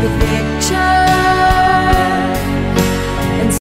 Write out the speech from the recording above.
the me.